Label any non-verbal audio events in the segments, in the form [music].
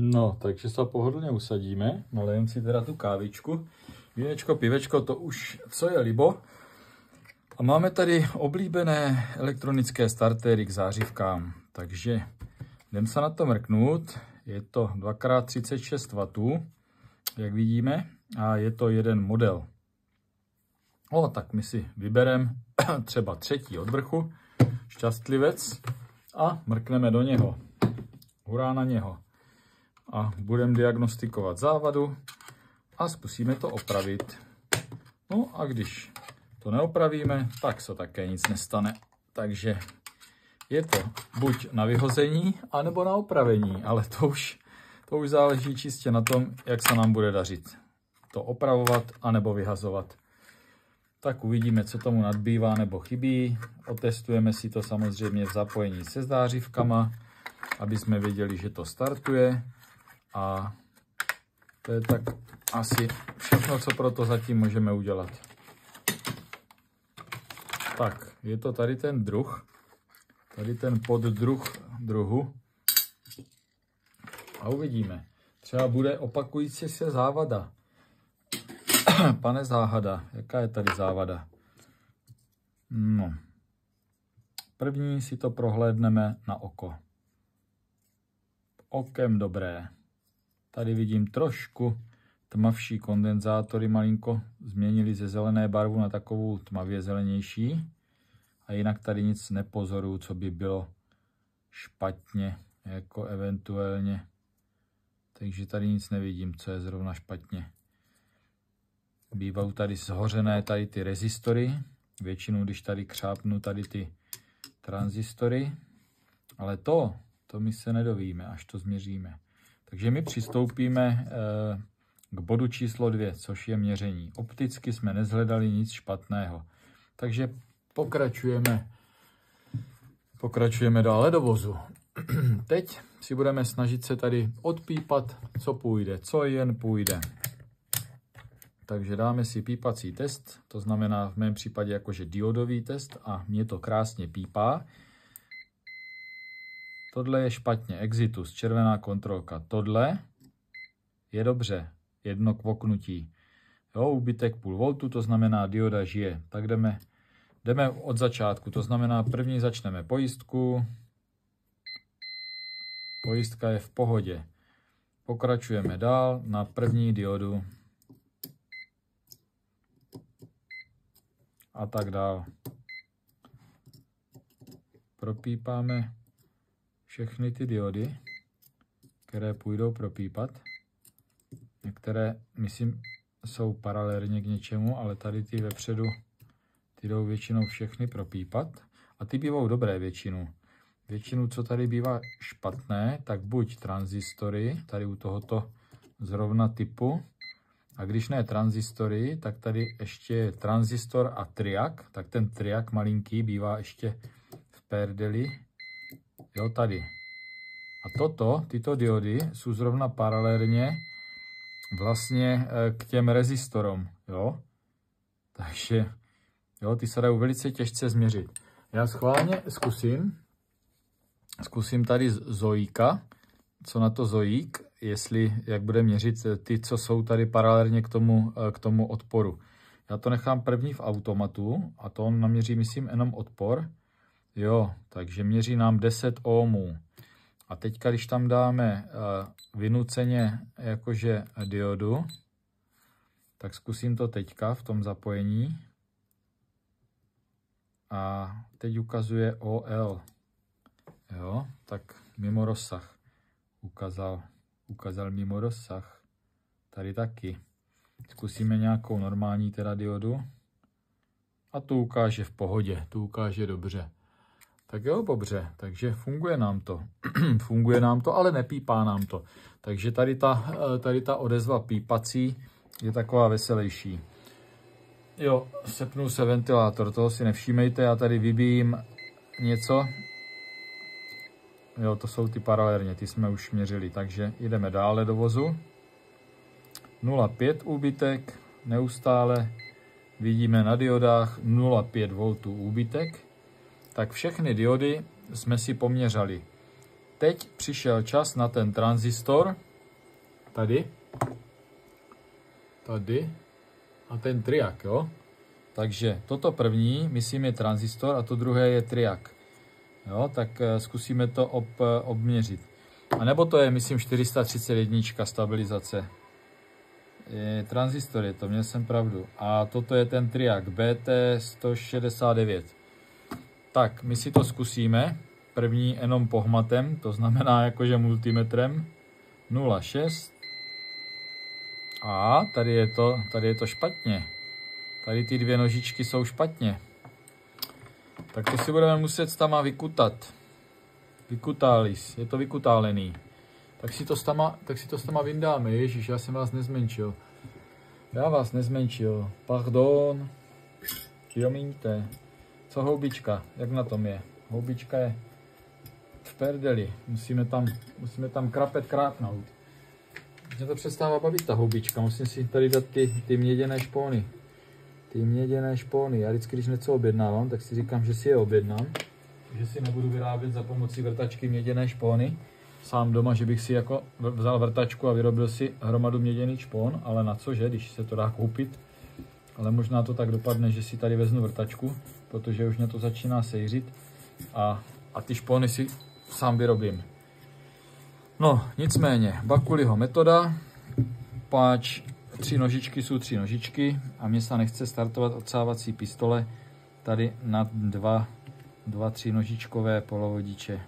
No, takže se pohodlně usadíme. Nalejem si teda tu kávičku. Vínečko, pivečko, to už co je libo. A máme tady oblíbené elektronické startery k zářivkám. Takže jdem se na to mrknout. Je to 2x36 W, jak vidíme, a je to jeden model. O, tak my si vybereme [clears throat] třeba třetí od vrchu, šťastlivec a mrkneme do něho. Hurá na něho. A budeme diagnostikovat závadu a zkusíme to opravit. No a když to neopravíme, tak se také nic nestane. Takže je to buď na vyhození, anebo na opravení, ale to už, to už záleží čistě na tom, jak se nám bude dařit to opravovat anebo vyhazovat. Tak uvidíme, co tomu nadbývá nebo chybí. Otestujeme si to samozřejmě v zapojení se zářivkama, aby jsme věděli, že to startuje. A to je tak asi všechno, co pro to zatím můžeme udělat. Tak, je to tady ten druh, tady ten poddruh druhu. A uvidíme. Třeba bude opakující se závada. [clears throat] Pane záhada, jaká je tady závada? No. První si to prohlédneme na oko. Okem dobré. Tady vidím trošku tmavší kondenzátory malinko změnili ze zelené barvu na takovou tmavě zelenější. A jinak tady nic nepozoruju, co by bylo špatně, jako eventuálně. Takže tady nic nevidím, co je zrovna špatně. Bývají tady zhořené tady ty rezistory, většinou když tady křápnu tady ty transistory, ale to, to my se nedovíme, až to změříme. Takže my přistoupíme eh, k bodu číslo dvě, což je měření. Opticky jsme nezhledali nic špatného. Takže pokračujeme, pokračujeme dále do vozu. [clears throat] Teď si budeme snažit se tady odpípat, co půjde, co jen půjde. Takže dáme si pípací test, to znamená v mém případě jakože diodový test a mě to krásně pípá. Tohle je špatně, exitus, červená kontrolka. Tohle je dobře, jedno kvoknutí. Jo, úbytek půl voltu, to znamená dioda žije. Tak jdeme, jdeme od začátku, to znamená první začneme pojistku. Pojistka je v pohodě. Pokračujeme dál na první diodu a tak dál. Propípáme všechny ty diody, které půjdou propípat. Některé, myslím, jsou paralelně k něčemu, ale tady ty vepředu, ty jdou většinou všechny propípat. A ty bývají dobré většinu. Většinu, co tady bývá špatné, tak buď transistory, tady u tohoto zrovna typu, a když ne transistory, tak tady ještě je tranzistor a triak. Tak ten triak malinký bývá ještě v perdeli. Jo, tady. A toto, tyto diody, jsou zrovna paralelně vlastně eh, k těm rezistorům. Jo? Takže jo, ty se dají velice těžce změřit. Já schválně zkusím. Zkusím tady zojíka. Co na to zojík? jestli, jak bude měřit ty, co jsou tady paralelně k tomu, eh, k tomu odporu. Já to nechám první v automatu a to on naměří, myslím, jenom odpor. Jo, takže měří nám 10 ohmů. A teď, když tam dáme uh, vynuceně jakože diodu, tak zkusím to teďka v tom zapojení. A teď ukazuje OL. Jo, tak mimo rozsah ukázal ukázal mimo rozsah. Tady taky. Zkusíme nějakou normální teda diodu. A tu ukáže v pohodě, tu ukáže dobře. Tak jo, dobře, takže funguje nám to. [clears throat] funguje nám to, ale nepípá nám to. Takže tady ta, tady ta odezva pípací je taková veselější. Jo, sepnul se ventilátor, toho si nevšímejte, já tady vybíjím něco, Jo, to jsou ty paralelně, ty jsme už měřili, takže jdeme dále do vozu. 0,5 úbytek, neustále vidíme na diodách 0,5 V úbytek. Tak všechny diody jsme si poměřali. Teď přišel čas na ten tranzistor, tady, tady a ten triak, jo. Takže toto první, myslím, je tranzistor a to druhé je triak. Jo, tak eh, zkusíme to ob, eh, obměřit. A nebo to je, myslím, 431 stabilizace. Je, tranzistor je to, měl jsem pravdu. A toto je ten triak BT169. Tak, my si to zkusíme. První jenom pohmatem, to znamená jakože multimetrem. 0,6. A tady je to, tady je to špatně. Tady ty dvě nožičky jsou špatně. Tak to si budeme muset tam vykutat. Vykutális, je to vykutálený. Tak si to s tama, tak si to s tama vyndáme. Ježíš, já jsem vás nezmenšil. Já vás nezmenšil. Pardon. Promiňte. Co houbička? Jak na tom je? Houbička je v perdeli. Musíme tam, musíme tam krapet krápnout. Mě to přestává bavit ta houbička. Musím si tady dát ty, ty měděné špony. Ty měděné špony. Já vždycky, když něco objednávám, tak si říkám, že si je objednám. Že si nebudu vyrábět za pomocí vrtačky měděné špony sám doma, že bych si jako vzal vrtačku a vyrobil si hromadu měděný špon, ale na cože, když se to dá koupit. Ale možná to tak dopadne, že si tady veznu vrtačku, protože už mě to začíná sejřit a, a ty špony si sám vyrobím. No, nicméně, Bakuliho metoda, páč tři nožičky jsou tři nožičky a mě se nechce startovat odsávací pistole tady na dva, dva tři nožičkové polovodiče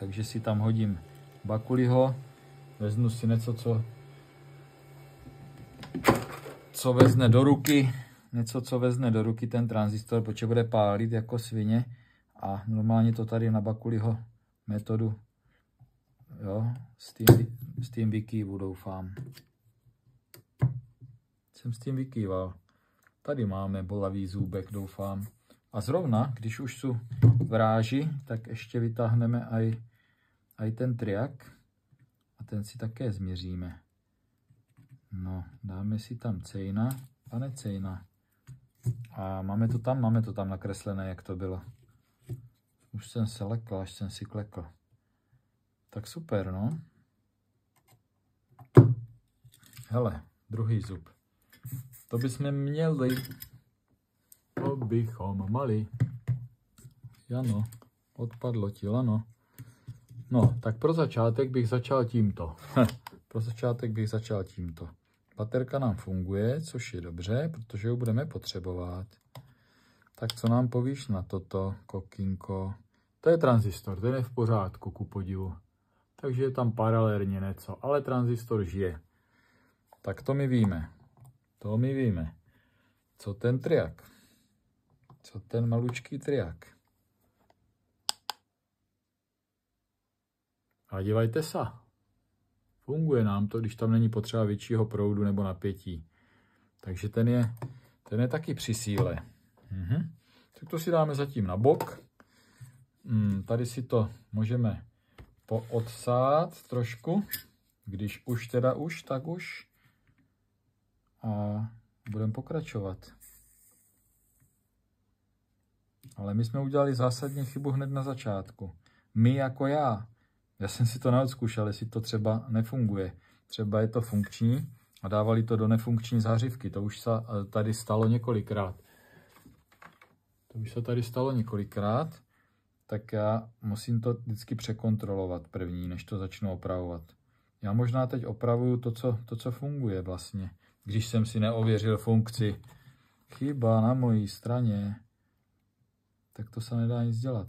takže si tam hodím bakuliho, vezmu si něco, co, co vezne do ruky, něco, co vezne do ruky ten tranzistor, protože bude pálit jako svině a normálně to tady na bakuliho metodu jo, s tím, s tím vykývu doufám. Jsem s tím vykýval. Tady máme bolavý zůbek, doufám. A zrovna, když už jsou v ráži, tak ještě vytáhneme aj i ten triak a ten si také změříme. No, dáme si tam cejna, pane cejna. A máme to tam, máme to tam nakreslené, jak to bylo. Už jsem se lekl, až jsem si klekl. Tak super, no. Hele, druhý zub. To bychom měli. To bychom mali. Jano, odpadlo ti lano. No, tak pro začátek bych začal tímto. [laughs] pro začátek bych začal tímto. Baterka nám funguje, což je dobře, protože ji budeme potřebovat. Tak co nám povíš na toto, kokinko? To je tranzistor, ten je v pořádku, ku podivu. Takže je tam paralelně něco, ale tranzistor žije. Tak to my víme. To my víme. Co ten triak? Co ten malučký triak? A dívejte se, funguje nám to, když tam není potřeba většího proudu nebo napětí. Takže ten je, ten je taky při síle. Mhm. Tak to si dáme zatím na bok. Hmm, tady si to můžeme poodsát trošku. Když už teda už, tak už. A budeme pokračovat. Ale my jsme udělali zásadní chybu hned na začátku. My jako já. Já jsem si to neodzkoušel, jestli to třeba nefunguje. Třeba je to funkční a dávali to do nefunkční zářivky. To už se eh, tady stalo několikrát. To už se tady stalo několikrát, tak já musím to vždycky překontrolovat první, než to začnu opravovat. Já možná teď opravuju to, co, to, co funguje vlastně, když jsem si neověřil funkci. Chyba na mojí straně, tak to se nedá nic dělat.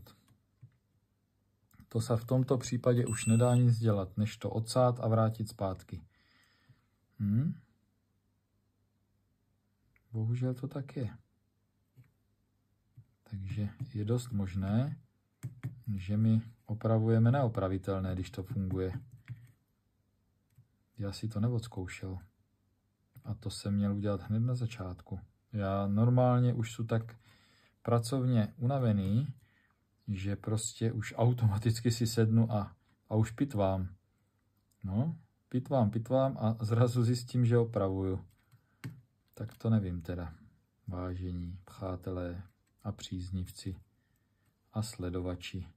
To se v tomto případě už nedá nic dělat, než to odsát a vrátit zpátky. Hmm? Bohužel to tak je. Takže je dost možné, že my opravujeme neopravitelné, když to funguje. Já si to neodzkoušel. A to jsem měl udělat hned na začátku. Já normálně už jsou tak pracovně unavený, že prostě už automaticky si sednu a, a už pitvám. No, pitvám, pitvám a zrazu zjistím, že opravuju. Tak to nevím teda, vážení přátelé a příznivci a sledovači.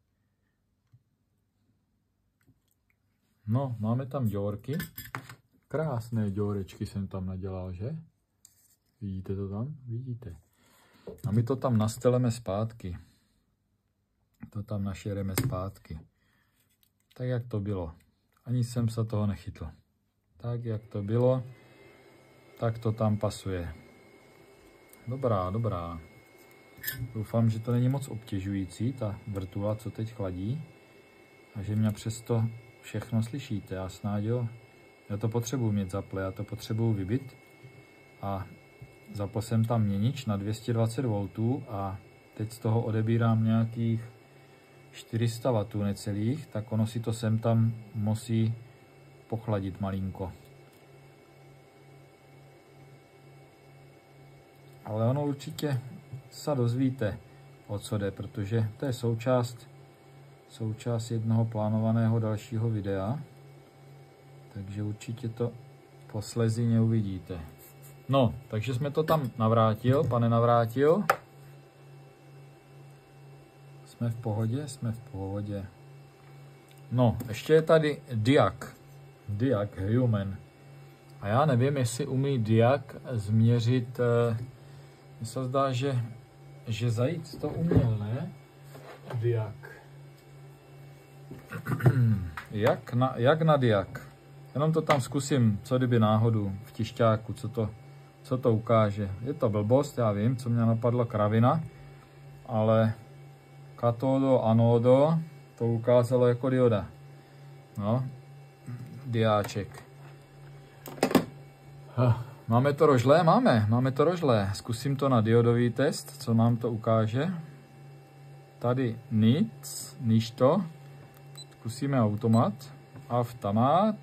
No, máme tam děrky. Krásné děrečky jsem tam nadělal, že? Vidíte to tam? Vidíte. A my to tam nasteleme zpátky. To tam našereme zpátky. Tak, jak to bylo. Ani jsem se toho nechytl. Tak, jak to bylo, tak to tam pasuje. Dobrá, dobrá. Doufám, že to není moc obtěžující, ta vrtula, co teď chladí. A že mě přesto všechno slyšíte. Já snad jo, já to potřebuji mít zaple, já to potřebuji vybit. A zapl jsem tam měnič na 220 V a teď z toho odebírám nějakých 400 W necelých, tak ono si to sem tam musí pochladit malinko. Ale ono určitě se dozvíte, o co jde, protože to je součást, součást jednoho plánovaného dalšího videa. Takže určitě to poslezině uvidíte. No, takže jsme to tam navrátil, pane navrátil. Jsme v pohodě, jsme v pohodě. No, ještě je tady Diak. Diak Human. A já nevím, jestli umí Diak změřit, eh, mně se zdá, že, že zajíc to uměl, ne? Diak. [clears throat] jak, na, jak na Diak? Jenom to tam zkusím, co kdyby náhodu v tišťáku, co to, co to ukáže. Je to blbost, já vím, co mě napadlo kravina, ale katodo, anodo, to ukázalo jako dioda. No, diáček. Máme to rožlé? Máme, máme to rožlé. Zkusím to na diodový test, co nám to ukáže. Tady nic, ništo. Zkusíme automat. Automat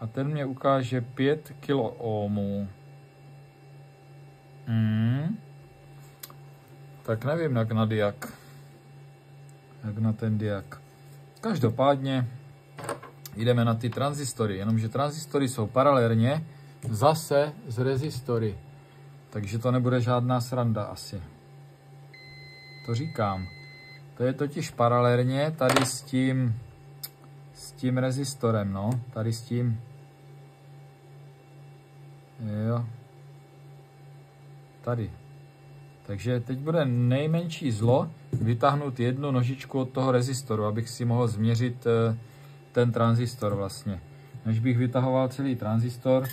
a ten mě ukáže 5 kiloohmů. Hmm. Tak nevím, jak na diak. Jak na ten diak. Každopádně jdeme na ty transistory, jenomže transistory jsou paralelně zase z rezistory. Takže to nebude žádná sranda asi. To říkám. To je totiž paralelně tady s tím s tím rezistorem, no. Tady s tím Jo. Tady. Takže teď bude nejmenší zlo vytáhnout jednu nožičku od toho rezistoru, abych si mohl změřit eh, ten tranzistor vlastně. Než bych vytahoval celý tranzistor,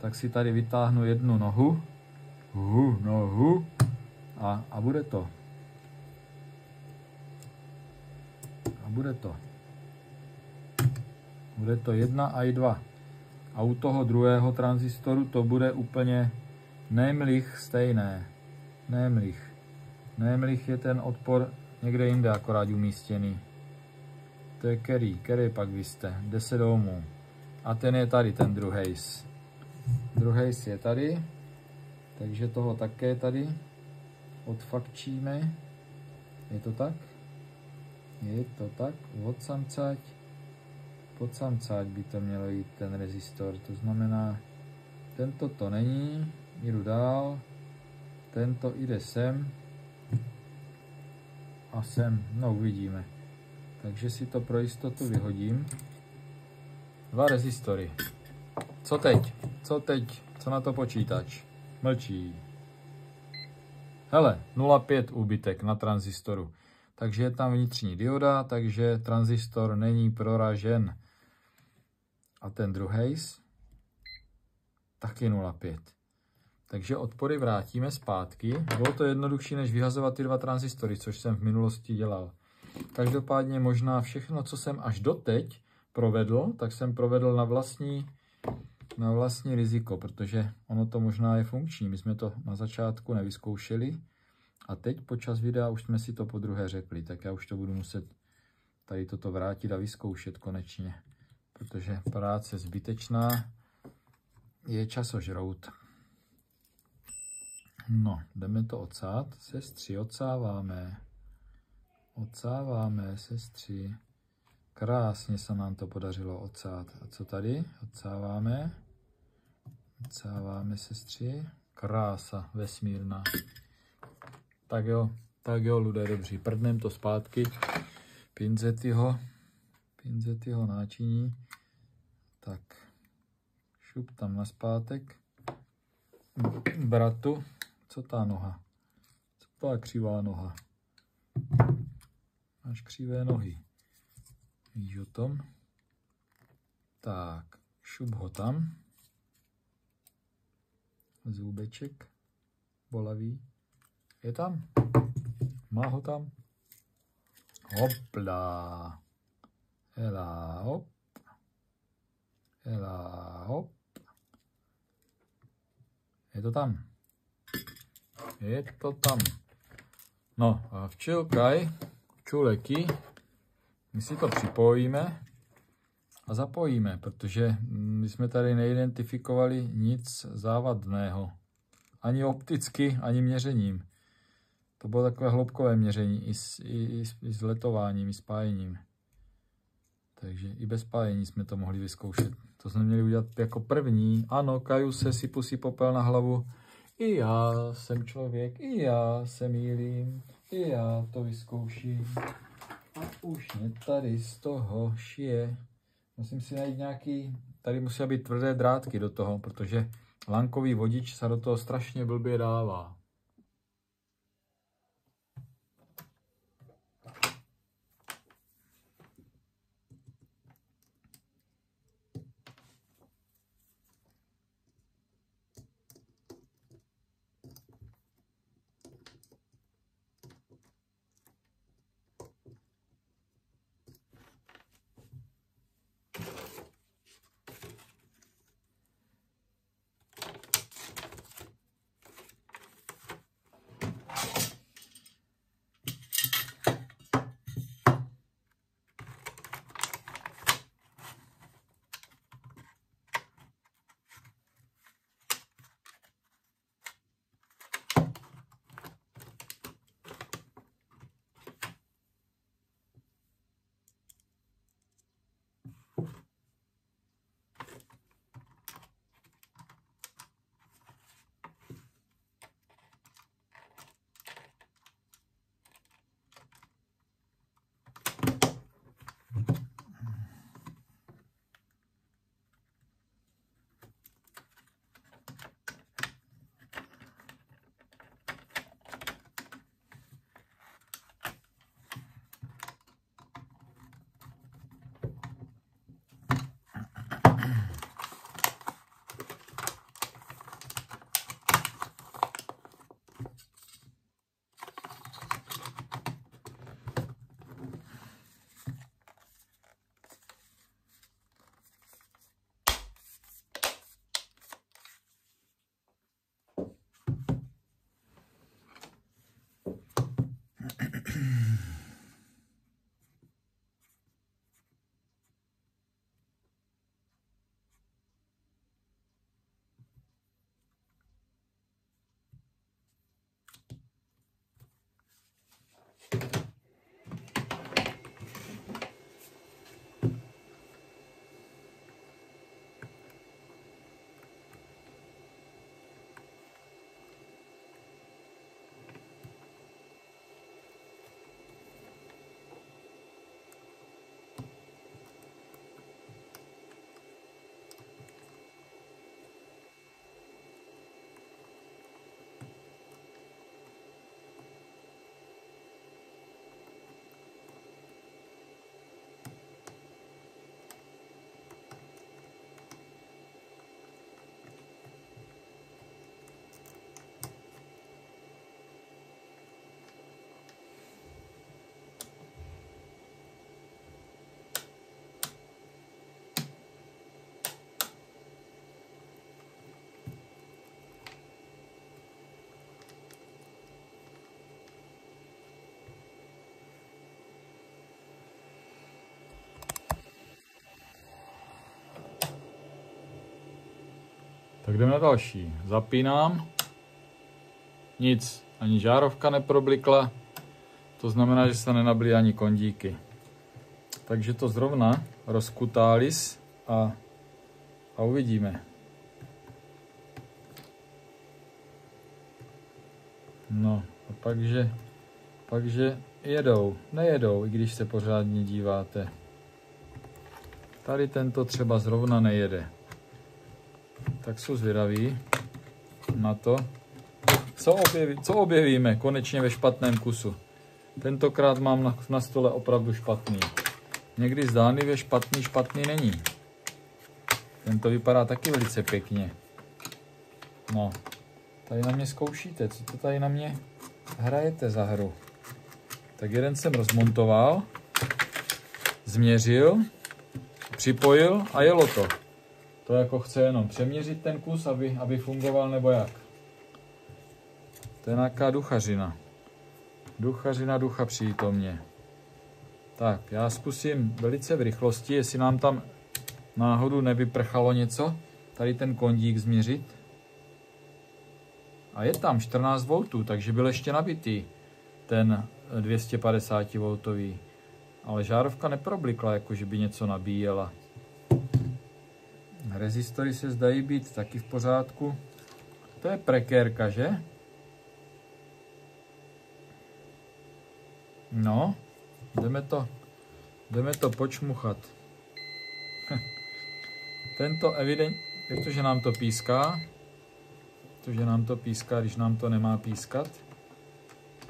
tak si tady vytáhnu jednu nohu. Uhu, nohu. A, a bude to. A bude to. Bude to jedna a i dva a u toho druhého transistoru to bude úplně nemlich stejné. Nemlich. Nemlich je ten odpor někde jinde akorát umístěný. To je který, který pak vy jste, 10 ohmů. A ten je tady, ten druhý. Druhý je tady, takže toho také tady odfakčíme. Je to tak? Je to tak, od samcať pod samcáť by to mělo jít ten rezistor. To znamená, tento to není, jdu dál, tento jde sem a sem, no uvidíme. Takže si to pro jistotu vyhodím. Dva rezistory. Co teď? Co teď? Co na to počítač? Mlčí. Hele, 0,5 úbytek na transistoru. Takže je tam vnitřní dioda, takže tranzistor není proražen. A ten druhý taky 0,5. Takže odpory vrátíme zpátky. Bylo to jednodušší, než vyhazovat ty dva transistory, což jsem v minulosti dělal. Každopádně možná všechno, co jsem až doteď provedl, tak jsem provedl na vlastní, na vlastní riziko, protože ono to možná je funkční. My jsme to na začátku nevyzkoušeli a teď počas videa už jsme si to po druhé řekli, tak já už to budu muset tady toto vrátit a vyzkoušet konečně protože práce zbytečná je časožrout. No, jdeme to ocát. Sestři, ocáváme. Ocáváme, sestři. Krásně se nám to podařilo ocát. A co tady? Ocáváme. Ocáváme, sestři. Krása vesmírná. Tak jo, tak jo, lidé dobří. Prdnem to zpátky. Pinzetyho pinzetyho náčiní. Tak, šup tam na zpátek. Bratu, co ta noha? Co ta křivá noha? Máš křivé nohy. Víš o tom? Tak, šup ho tam. Zůbeček bolavý. Je tam? Má ho tam? Hopla. Hela, hop. Hela, hop. Je to tam. Je to tam. No a včelkaj, čuleky, my si to připojíme a zapojíme, protože my jsme tady neidentifikovali nic závadného. Ani opticky, ani měřením. To bylo takové hloubkové měření i s, i, i, i s letováním, i spájením. Takže i bez spájení jsme to mohli vyzkoušet. To jsme měli udělat jako první. Ano, kaju se, si popel na hlavu. I já jsem člověk, i já se mýlím, i já to vyzkouším. A už mě tady z toho šije. Musím si najít nějaký, tady musí být tvrdé drátky do toho, protože lankový vodič se do toho strašně blbě dává. Tak jdeme na další. Zapínám. Nic, ani žárovka neproblikla. To znamená, že se nenablí ani kondíky. Takže to zrovna rozkutális a, a uvidíme. No, a pakže, pakže jedou, nejedou, i když se pořádně díváte. Tady tento třeba zrovna nejede. Tak jsou zvědaví na to, co, objeví, co objevíme konečně ve špatném kusu. Tentokrát mám na, na stole opravdu špatný. Někdy zdánlivě špatný špatný není. Tento vypadá taky velice pěkně. No, tady na mě zkoušíte, co to tady na mě hrajete za hru. Tak jeden jsem rozmontoval, změřil, připojil a jelo to. To jako chce jenom přeměřit ten kus, aby, aby fungoval nebo jak. To je nějaká duchařina. Duchařina ducha přítomně. Tak, já zkusím velice v rychlosti, jestli nám tam náhodou nevyprchalo něco, tady ten kondík změřit. A je tam 14 V, takže byl ještě nabitý ten 250 V. Ale žárovka neproblikla, jako že by něco nabíjela. Rezistory se zdají být taky v pořádku. To je prekérka, že? No, jdeme to, jdeme to počmuchat. [laughs] Tento evident, protože nám to píská, protože nám to píská, když nám to nemá pískat.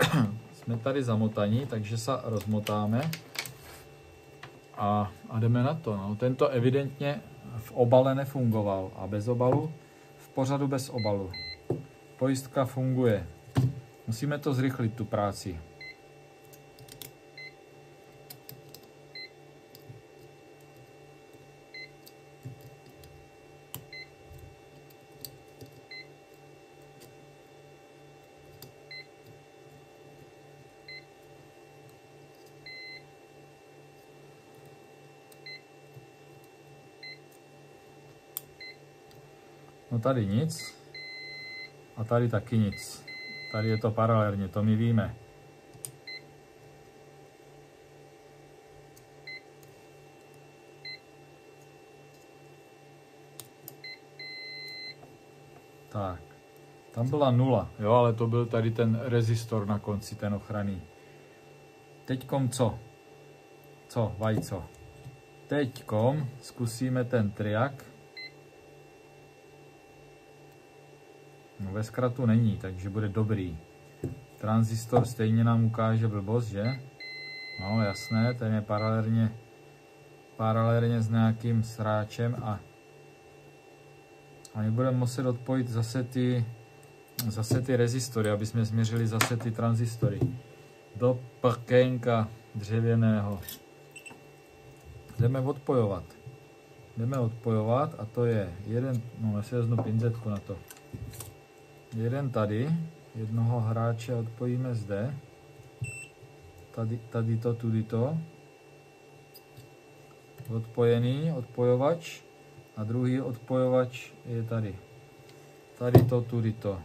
[clears throat] Jsme tady zamotaní, takže se rozmotáme a, a jdeme na to. No. Tento evidentně v obale nefungoval a bez obalu, v pořadu bez obalu. Pojistka funguje. Musíme to zrychlit, tu práci. Tady nic. A tady taky nic. Tady je to paralelně, to my víme. Tak, tam byla nula, jo, ale to byl tady ten rezistor na konci, ten ochranný. Teďkom co? Co, vajco? Teďkom zkusíme ten triak. No ve zkratu není, takže bude dobrý. Transistor stejně nám ukáže blbost, že? No jasné, ten je paralelně, paralelně s nějakým sráčem a, a my budeme muset odpojit zase ty, zase ty rezistory, aby jsme změřili zase ty transistory. Do prkénka dřevěného. Jdeme odpojovat. Jdeme odpojovat a to je jeden, no já si vezmu pinzetku na to. Jeden tady, jednoho hráče odpojíme zde. Tady, tady to, tudy to. Odpojený odpojovač. A druhý odpojovač je tady. Tady to, tudy to.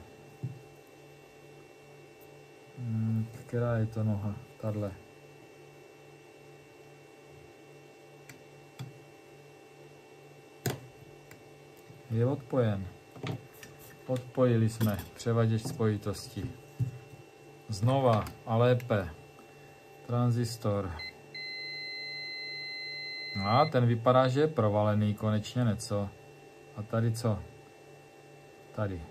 Hmm, která je to noha? Tadle. Je odpojen. Odpojili jsme převaděč spojitosti. Znova a lépe. Tranzistor. No a ten vypadá, že je provalený konečně něco. A tady co? Tady.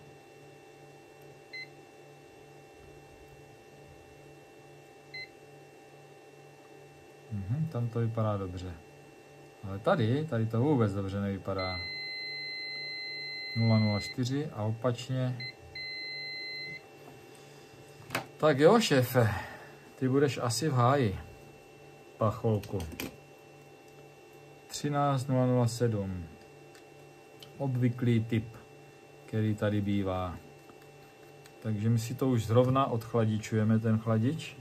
Mhm, tam to vypadá dobře. Ale tady, tady to vůbec dobře nevypadá. 004 a opačně. Tak jo, šéfe, ty budeš asi v háji, pacholku. 13007. Obvyklý typ, který tady bývá. Takže my si to už zrovna odchladičujeme, ten chladič.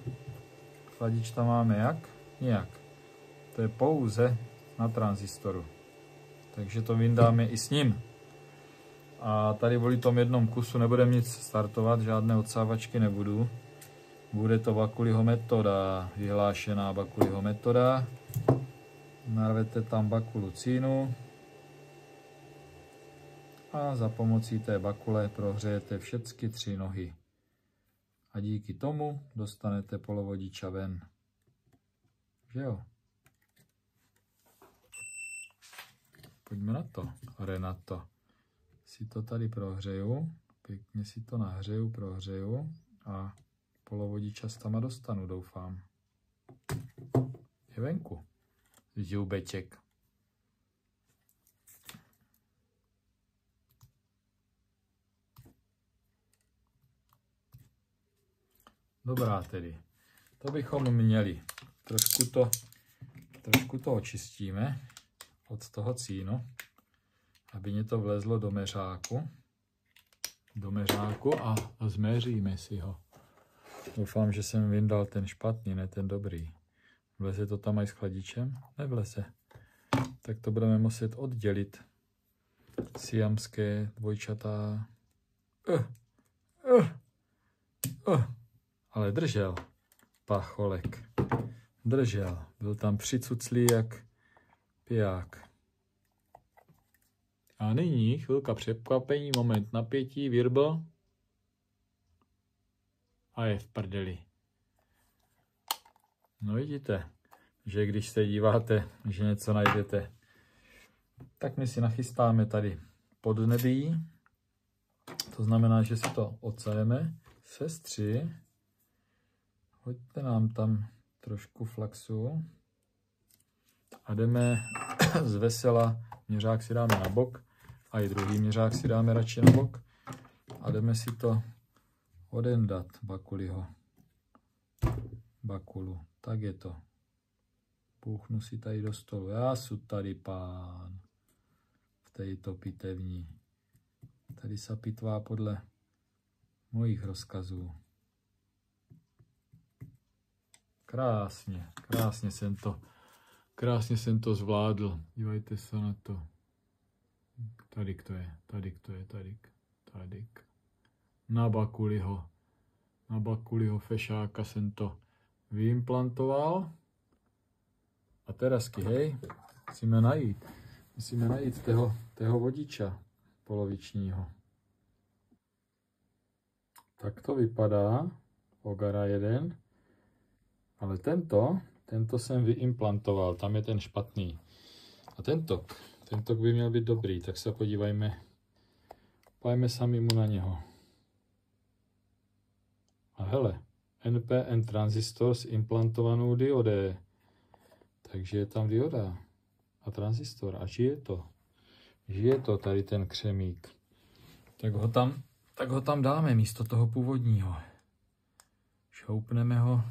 Chladič tam máme jak? Nijak. To je pouze na transistoru. Takže to vyndáme i s ním. A tady v tom jednom kusu nebudeme nic startovat, žádné odsávačky nebudu. Bude to Bakuliho metoda, vyhlášená Bakuliho metoda. Narvete tam bakulucínu a za pomocí té bakule prohřejete všechny tři nohy. A díky tomu dostanete polovodiča ven. Že jo? pojďme na to, Renato. Si to tady prohřeju, pěkně si to nahřeju, prohřeju a polovodiča tam dostanu, doufám. Je venku. Žubeček. Dobrá tedy. To bychom měli. Trošku to, trošku to očistíme od toho cínu, aby mě to vlezlo do meřáku. Do meřáku a zmeříme si ho. Doufám, že jsem vyndal ten špatný, ne ten dobrý. Vleze to tam aj s chladičem? Nevleze. Tak to budeme muset oddělit. Siamské dvojčatá. Uh, uh, uh. Ale držel pacholek. Držel. Byl tam přicuclý jak piják. A nyní chvilka překvapení, moment napětí, virbl. A je v prdeli. No vidíte, že když se díváte, že něco najdete, tak my si nachystáme tady pod nebí. To znamená, že si to oceleme. Sestři, hoďte nám tam trošku flaxu a jdeme [coughs] z vesela, měřák si dáme na bok a i druhý měřák si dáme radši na bok a jdeme si to odendat bakuliho, bakulu. Tak je to. Půchnu si tady do stolu. Já jsem tady pán v této pitevní. Tady se pitvá podle mojich rozkazů. Krásně, krásně jsem to, krásně jsem to zvládl. Dívejte se na to. Tady to je, tady to je, tady, tady. Na bakuliho, na bakuliho fešáka jsem to vyimplantoval. A teraz, hej, musíme najít, musíme najít toho, toho vodiča polovičního. Tak to vypadá, Ogara 1. Ale tento, tento jsem vyimplantoval, tam je ten špatný. A tento, tento by měl být dobrý, tak se podívejme, pojďme sami mu na něho. A hele, NPN tranzistor s implantovanou diodé. Takže je tam dioda a tranzistor. A žije to. Žije to tady ten křemík. Tak ho tam, tak ho tam dáme místo toho původního. Šoupneme ho,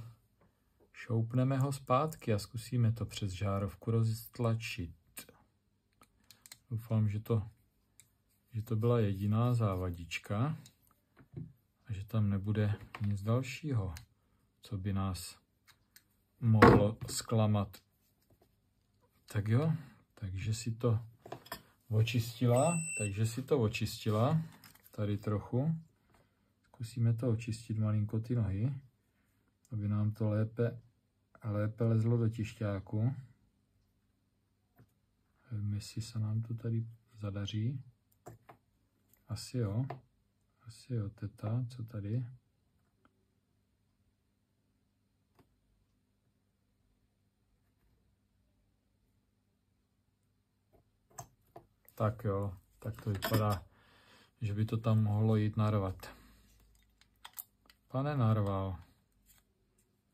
šoupneme ho zpátky a zkusíme to přes žárovku roztlačit. Doufám, že to, že to byla jediná závadička a že tam nebude nic dalšího, co by nás mohlo zklamat. Tak jo, takže si to očistila, takže si to očistila, tady trochu. Zkusíme to očistit malinko ty nohy, aby nám to lépe, lépe lezlo do tišťáku. Nevím, jestli se nám to tady zadaří. Asi jo. Asi jo, teta, co tady? Tak jo, tak to vypadá, že by to tam mohlo jít narvat. Pane narval,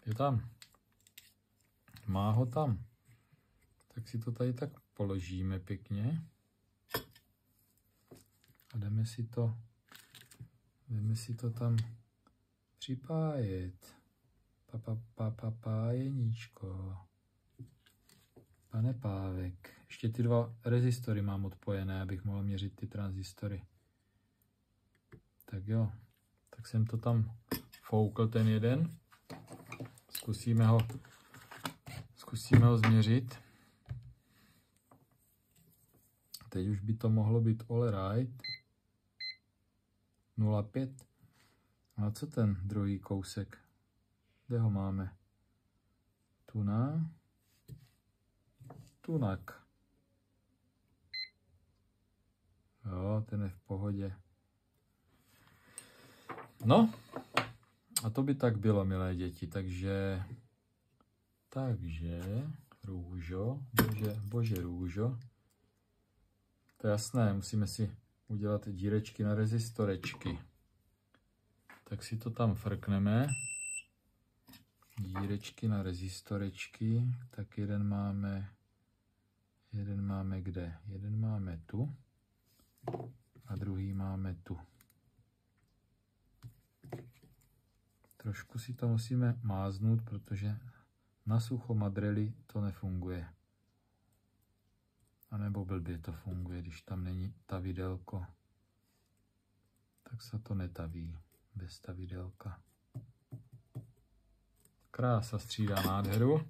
je tam. Má ho tam. Tak si to tady tak položíme pěkně. A jdeme si to Jdeme si to tam připájet. Pa, pa, pa, pájeníčko. Pane Pávek. Ještě ty dva rezistory mám odpojené, abych mohl měřit ty transistory. Tak jo. Tak jsem to tam foukl ten jeden. Zkusíme ho, zkusíme ho změřit. Teď už by to mohlo být all right. 0,5. A co ten druhý kousek? Kde ho máme? Tuna. Tunak. Jo, ten je v pohodě. No, a to by tak bylo, milé děti, takže, takže, růžo, bože, bože růžo, To je jasné, musíme si udělat dírečky na rezistorečky. Tak si to tam frkneme. Dírečky na rezistorečky. Tak jeden máme, jeden máme kde? Jeden máme tu a druhý máme tu. Trošku si to musíme máznout, protože na sucho madreli to nefunguje. A nebo blbě to funguje, když tam není tavidelko. Tak se to netaví bez tavidelka. Krása střídá nádheru.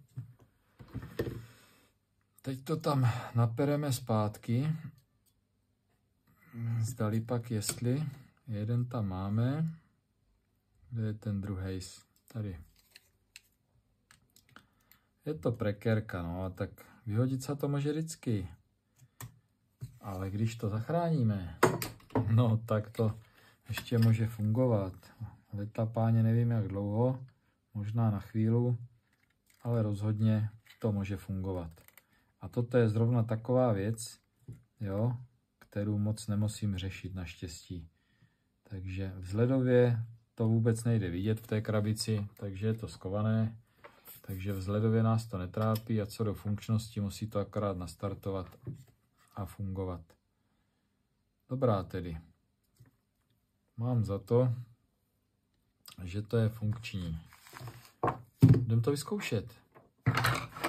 Teď to tam napereme zpátky. Zdali pak jestli. Jeden tam máme. Kde je ten druhý? Tady. Je to prekérka, no, tak vyhodit se to může vždycky. Ale když to zachráníme, no tak to ještě může fungovat. Leta páně nevím jak dlouho, možná na chvíli, ale rozhodně to může fungovat. A toto je zrovna taková věc, jo, kterou moc nemusím řešit naštěstí. Takže vzhledově to vůbec nejde vidět v té krabici, takže je to skované. Takže vzhledově nás to netrápí a co do funkčnosti musí to akorát nastartovat a fungovat. Dobrá tedy. Mám za to, že to je funkční. Jdem to vyzkoušet.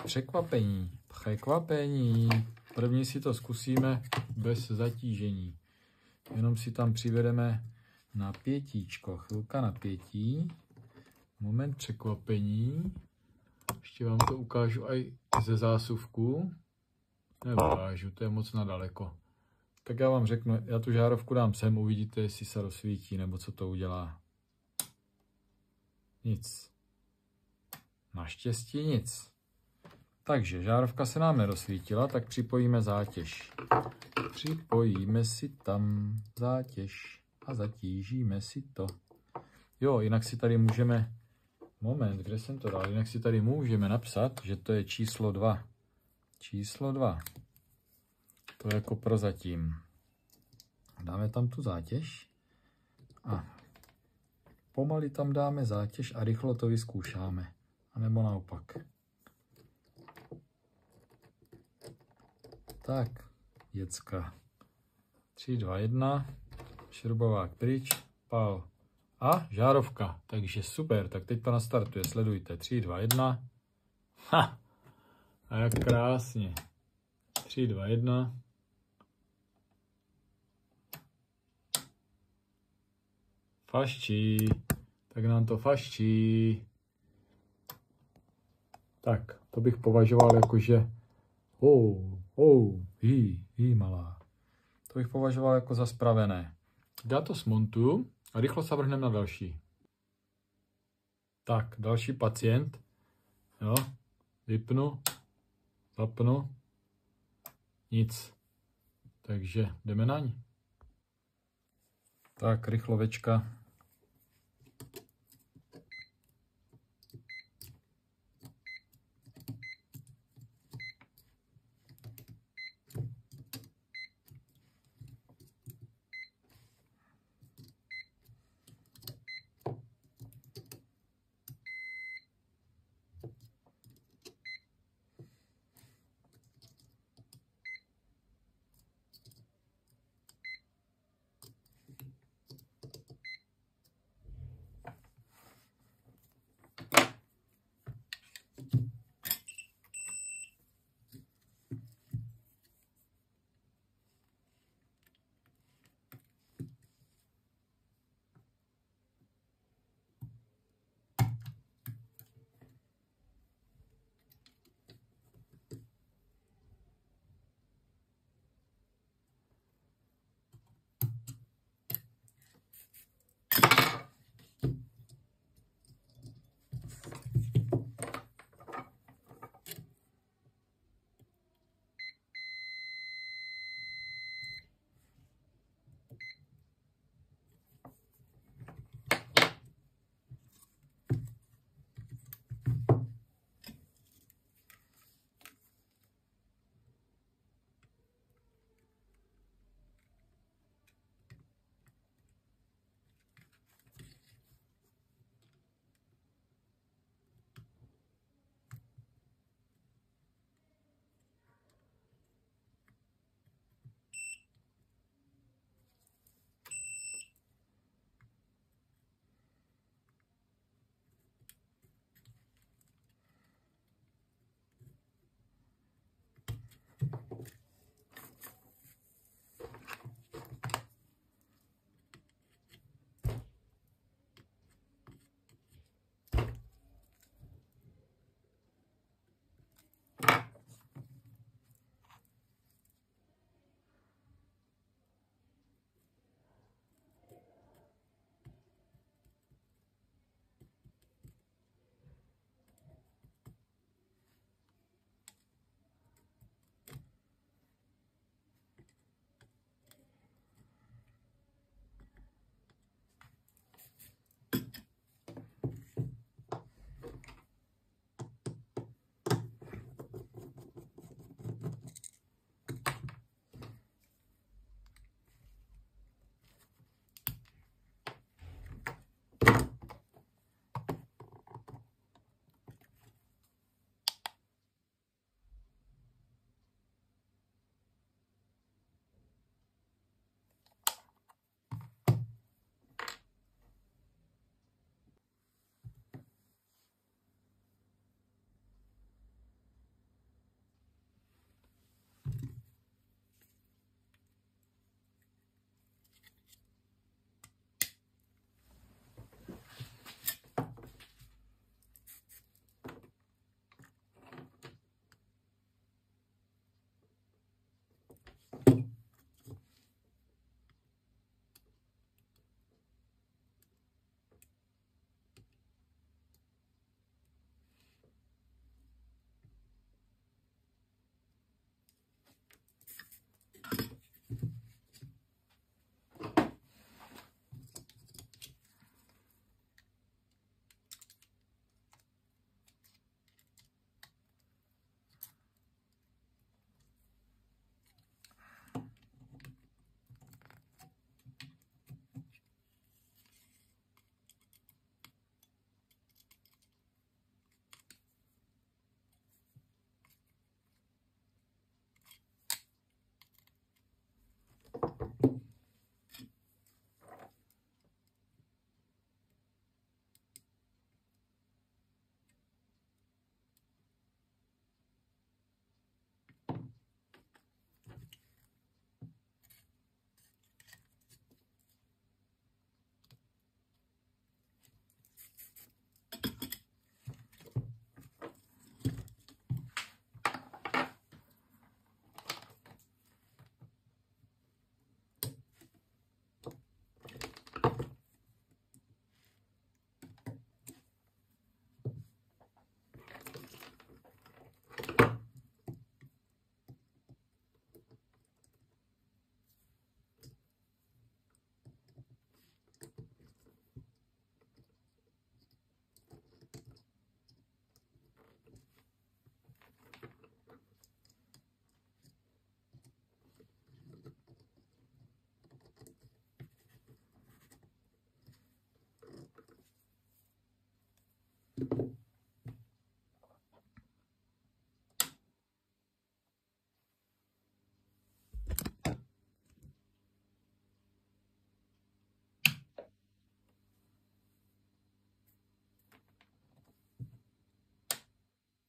Překvapení. Překvapení. První si to zkusíme bez zatížení. Jenom si tam přivedeme napětíčko. Chvilka napětí. Moment překvapení. Ještě vám to ukážu i ze zásuvku. Neukážu, to je moc nadaleko. Tak já vám řeknu, já tu žárovku dám sem, uvidíte, jestli se rozsvítí, nebo co to udělá. Nic. Naštěstí nic. Takže žárovka se nám nerozsvítila, tak připojíme zátěž. Připojíme si tam zátěž a zatížíme si to. Jo, jinak si tady můžeme, moment, kde jsem to dal, jinak si tady můžeme napsat, že to je číslo 2. Číslo 2. To je jako prozatím. Dáme tam tu zátěž a pomaly tam dáme zátěž a rychlo to vyzkoušáme. A nebo naopak. Tak, děcka. 3, 2, 1. Šrubovák pryč. Pal. A žárovka. Takže super. Tak teď to nastartuje. Sledujte. 3, 2, 1. Ha! A jak krásně. 3, 2, 1. Faščí. Tak nám to faščí. Tak, to bych považoval jako, že... Oh, oh, hý, hý, malá. To bych považoval jako za spravené. Já to smontuju a rychlo se vrhneme na další. Tak, další pacient. Jo, vypnu, zapnu, nic. Takže jdeme na ní. Tak, rychlovečka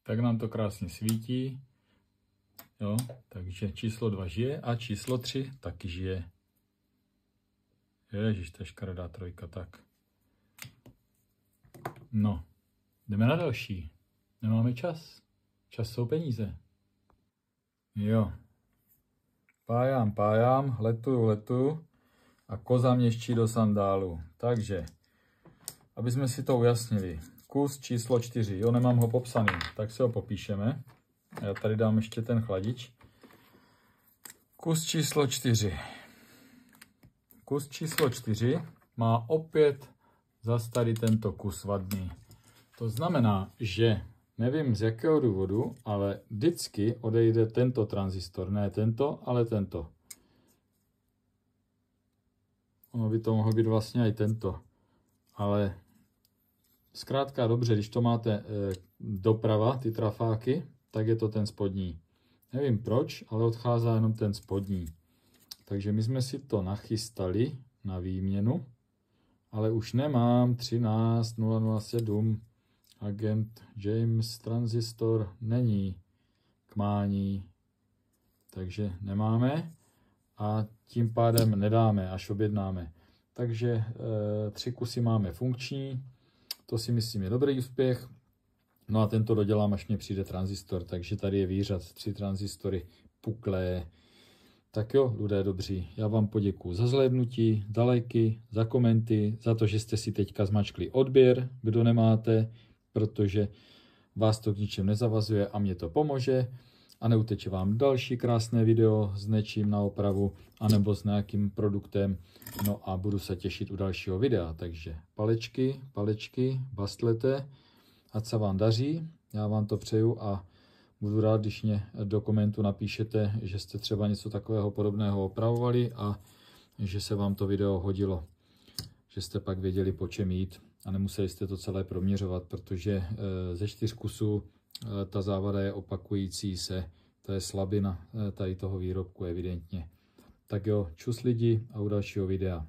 tak nám to krásně svítí. Jo, takže číslo 2 žije a číslo 3 taky žije. Ježiš, to je škaredá trojka, tak. No, jdeme na další. Nemáme čas. Čas jsou peníze. Jo. Pájám, pájám, letuju, letuju a koza měščí do sandálu. Takže, aby jsme si to ujasnili. Kus číslo 4, jo, nemám ho popsaný, tak si ho popíšeme. Já tady dám ještě ten chladič. Kus číslo 4. Kus číslo 4 má opět zas tady tento kus vadný. To znamená, že nevím z jakého důvodu, ale vždycky odejde tento tranzistor. Ne tento, ale tento. Ono by to mohlo být vlastně i tento. Ale zkrátka dobře, když to máte e, doprava, ty trafáky, tak je to ten spodní. Nevím proč, ale odchází jenom ten spodní. Takže my jsme si to nachystali na výměnu, ale už nemám 13007 agent James Transistor není k mání, takže nemáme a tím pádem nedáme, až objednáme. Takže e, tři kusy máme funkční, to si myslím je dobrý úspěch. No a tento dodělám, až mě přijde tranzistor, takže tady je výřad, tři tranzistory puklé. Tak jo, lidé dobří, já vám poděkuji za zhlédnutí, za lajky, za komenty, za to, že jste si teďka zmačkli odběr, kdo nemáte, protože vás to k ničem nezavazuje a mě to pomůže a neuteče vám další krásné video s něčím na opravu anebo s nějakým produktem. No a budu se těšit u dalšího videa. Takže palečky, palečky, bastlete, ať se vám daří. Já vám to přeju a budu rád, když mě do komentu napíšete, že jste třeba něco takového podobného opravovali a že se vám to video hodilo. Že jste pak věděli, po čem jít a nemuseli jste to celé proměřovat, protože eh, ze čtyř kusů ta závada je opakující se, to je slabina eh, tady toho výrobku evidentně. Tak jo, čus lidi a u dalšího videa.